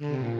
Mm-hmm.